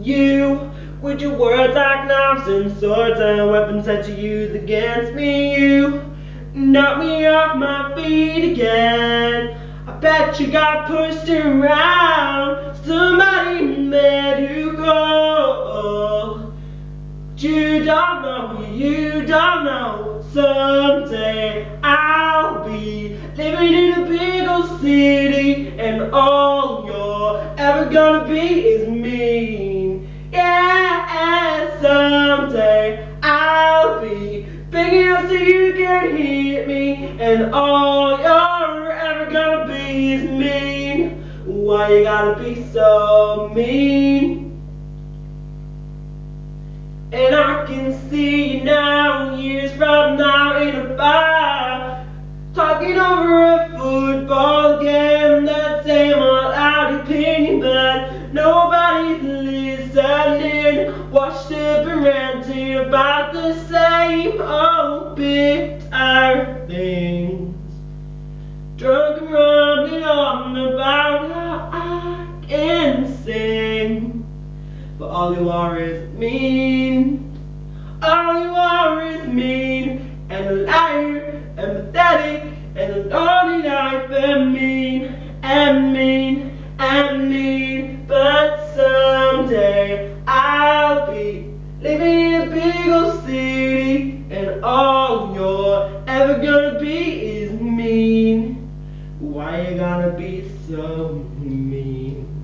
You, with your words like knives and swords? And weapons that you use against me, you. Knock me off my feet again. I bet you got pushed around, somebody made you go. You don't know, you don't know, someday I'll be living in a big old city and all you're ever gonna be is can hit me and all you're ever gonna be is mean. Why you gotta be so mean? And I can see you now, years from now in a bar, talking over a football game, that same old out opinion, but nobody's listening, washed up and ranting about the same big tired thing. Drunk and running on about how I can sing. But all you are is mean. All you are is mean. And a liar, and pathetic, and a naughty knife, and mean, and mean, and mean. But someday I'll be living. me.